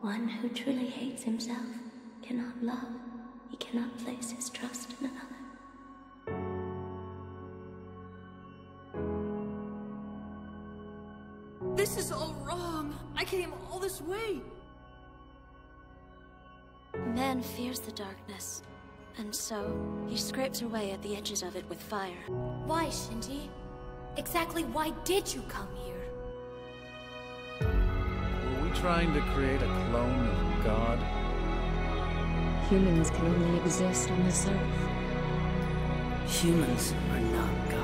One who truly hates himself cannot love. He cannot place his trust in another. This is all wrong. I came all this way. Man fears the darkness, and so he scrapes away at the edges of it with fire. Why, Shinji? Exactly why did you come here? Were we trying to create a clone of God? Humans can only exist on this earth. Humans are not God.